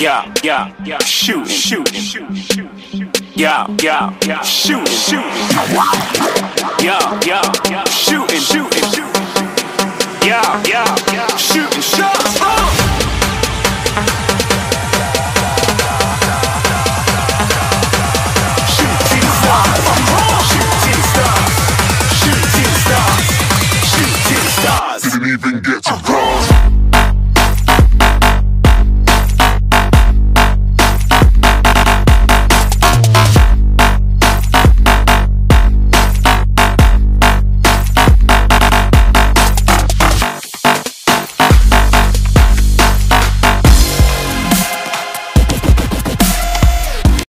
Yeah, yeah, yeah. Shoot, shoot, shoot, shoot. Yeah, yeah, yeah. Shooting, shooting. Yeah, yeah, yeah. Shooting, shooting, shooting. Yeah, yeah, yeah. Shooting shots. Uh. Shooting. Shooting. Shooting. Shooting stars. Didn't even get to.